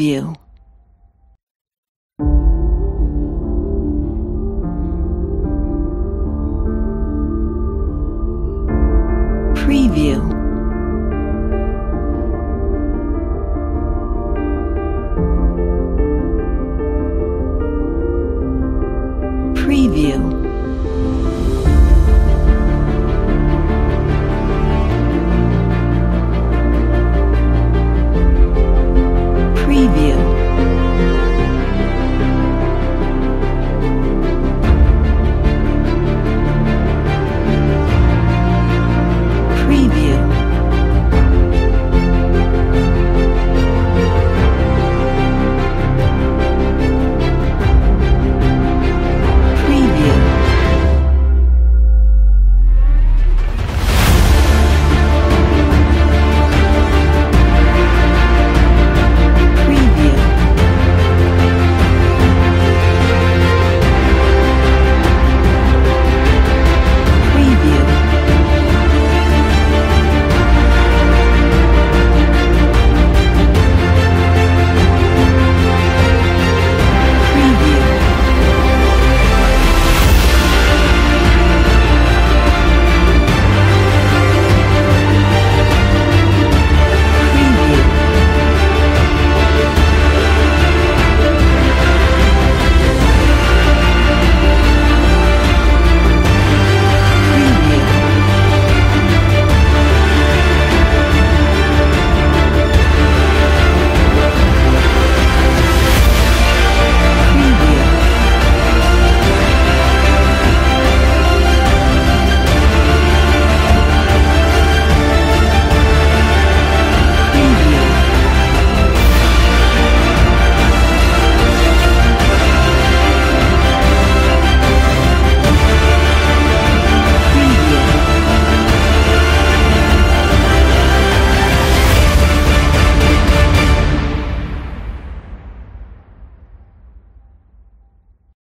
view. Preview. Preview.